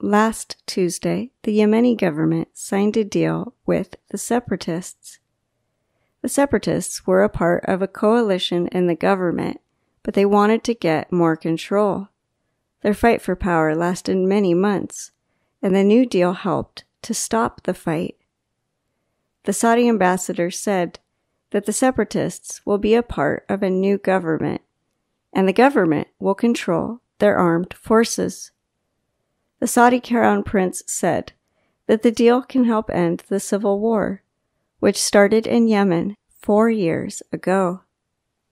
last Tuesday, the Yemeni government signed a deal with the separatists. The separatists were a part of a coalition in the government, but they wanted to get more control. Their fight for power lasted many months, and the New Deal helped to stop the fight. The Saudi ambassador said that the separatists will be a part of a new government, and the government will control their armed forces. The Saudi crown prince said that the deal can help end the civil war, which started in Yemen four years ago.